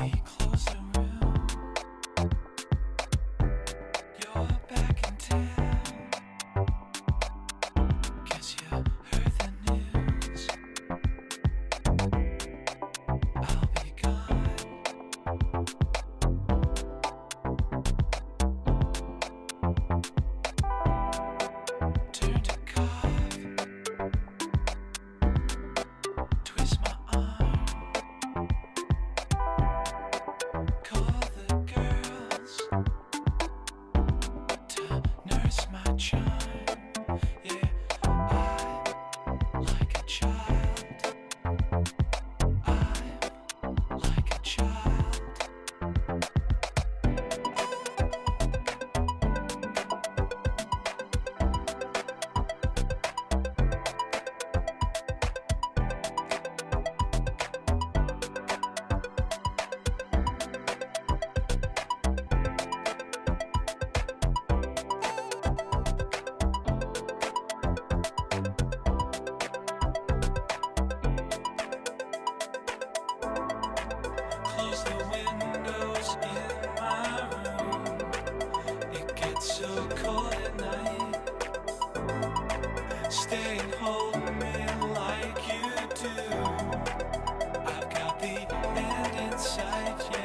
Take Stay and hold me like you do. I've got the end inside you.